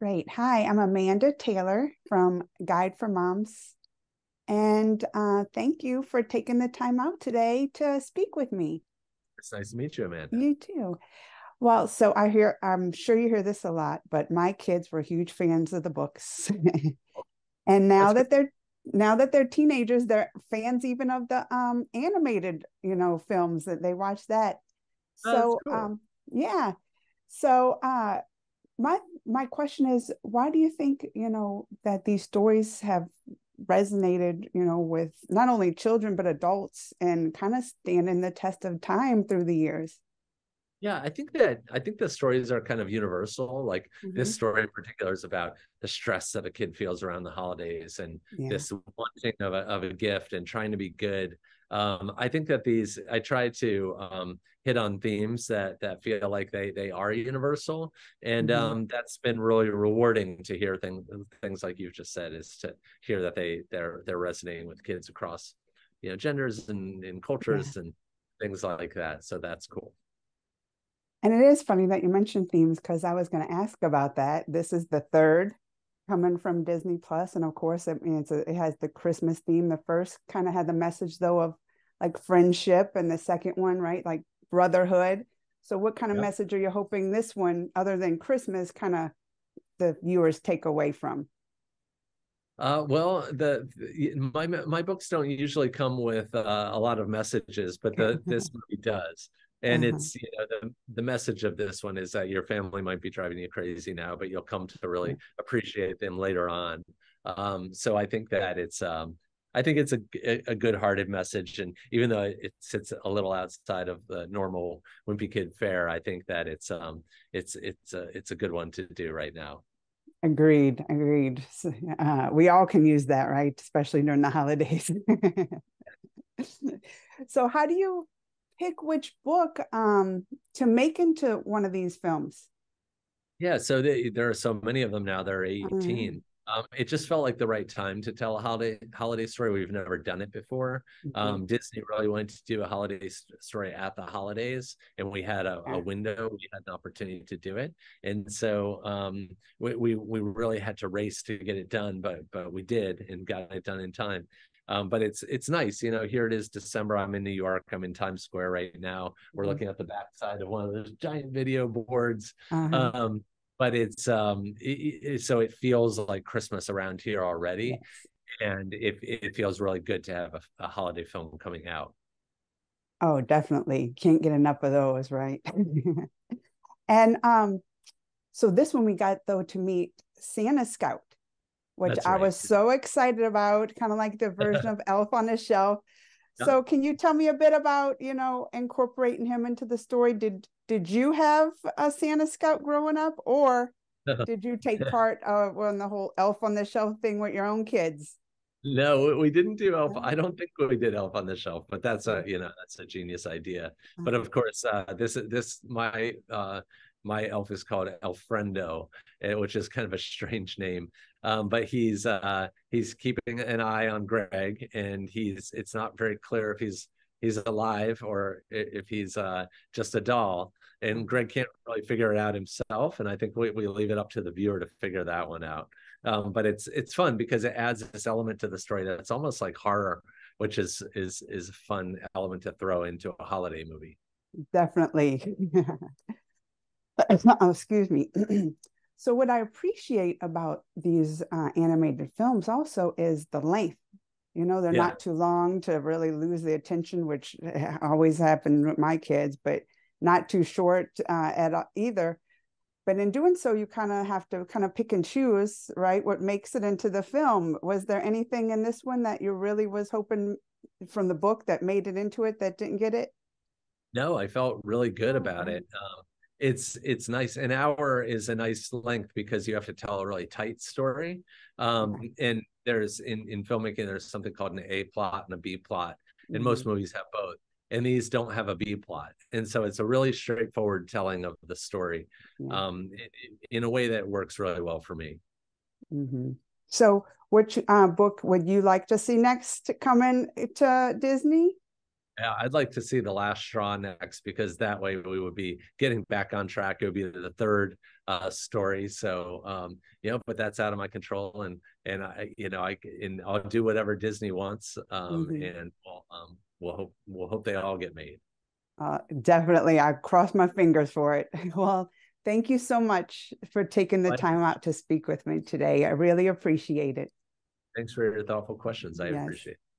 Great. Hi, I'm Amanda Taylor from Guide for Moms. And uh, thank you for taking the time out today to speak with me. It's nice to meet you, Amanda. You too. Well, so I hear, I'm sure you hear this a lot, but my kids were huge fans of the books. and now That's that they're now that they're teenagers, they're fans even of the um animated, you know, films that they watch that. Oh, so cool. um yeah. So uh my my question is why do you think you know that these stories have resonated you know with not only children but adults and kind of standing the test of time through the years yeah i think that i think the stories are kind of universal like mm-hmm. this story in particular is about the stress that a kid feels around the holidays and yeah. this wanting of a, of a gift and trying to be good um, I think that these I try to um, hit on themes that that feel like they they are universal, and mm-hmm. um, that's been really rewarding to hear things things like you've just said is to hear that they they're they're resonating with kids across you know genders and, and cultures yeah. and things like that. So that's cool. And it is funny that you mentioned themes because I was going to ask about that. This is the third coming from Disney Plus, and of course, it, a, it has the Christmas theme. The first kind of had the message though of like friendship, and the second one, right, like brotherhood. So, what kind of yep. message are you hoping this one, other than Christmas, kind of the viewers take away from? Uh, well, the, the, my my books don't usually come with uh, a lot of messages, but the this movie does and uh-huh. it's you know the, the message of this one is that your family might be driving you crazy now but you'll come to really appreciate them later on. Um, so i think that it's um, i think it's a, a good hearted message. And even though it sits a little outside of the normal wimpy kid fare i think that it's um it's it's a it's a good one to do right now. Agreed agreed. Uh, we all can use that right? Especially during the holidays. So how do you pick which book um, to make into one of these films? Yeah, so they, there are so many of them now. There are 18. Mm-hmm. Um, it just felt like the right time to tell a holiday holiday story. We've never done it before. Mm-hmm. Um, Disney really wanted to do a holiday story at the holidays, and we had a, a window. We had an opportunity to do it, and so um, we, we, we really had to race to get it done, but but we did and got it done in time. Um, but it's it's nice, you know. Here it is, December. I'm in New York. I'm in Times Square right now. We're mm-hmm. looking at the backside of one of those giant video boards. Uh-huh. Um, but it's um, it, it, so it feels like Christmas around here already, yes. and it it feels really good to have a, a holiday film coming out. Oh, definitely. Can't get enough of those, right? and um, so this one we got though to meet Santa Scout which I was so excited about, kind of like the version of Elf on the Shelf. So can you tell me a bit about, you know, incorporating him into the story? Did did you have a Santa Scout growing up or did you take part of on the whole Elf on the Shelf thing with your own kids? No, we didn't do Elf. I don't think we did Elf on the Shelf, but that's a you know that's a genius idea. But of course, uh, this this my uh, my elf is called Elfrendo, eh, which is kind of a strange name. Um, but he's uh, he's keeping an eye on Greg, and he's it's not very clear if he's he's alive or if he's uh, just a doll. And Greg can't really figure it out himself, and I think we, we leave it up to the viewer to figure that one out. Um, but it's it's fun because it adds this element to the story that's almost like horror, which is is is a fun element to throw into a holiday movie. Definitely. it's not, oh, excuse me. so what I appreciate about these uh, animated films also is the length. You know, they're yeah. not too long to really lose the attention, which always happened with my kids, but not too short uh, at either. But in doing so, you kind of have to kind of pick and choose, right? What makes it into the film? Was there anything in this one that you really was hoping from the book that made it into it that didn't get it? No, I felt really good about it. Um, it's it's nice an hour is a nice length because you have to tell a really tight story um, and there's in in filmmaking there's something called an a plot and a b plot and mm-hmm. most movies have both and these don't have a b plot and so it's a really straightforward telling of the story mm-hmm. um, in, in, a way that works really well for me mm-hmm. so which uh, book would you like to see next coming to disney I'd like to see the last straw next because that way we would be getting back on track. It would be the third uh, story. So um, you know, but that's out of my control, and and I you know I and I'll do whatever Disney wants, um, mm-hmm. and we'll, um, we'll hope we'll hope they all get made. Uh, definitely, I cross my fingers for it. well, thank you so much for taking the time out to speak with me today. I really appreciate it. Thanks for your thoughtful questions. I yes. appreciate it.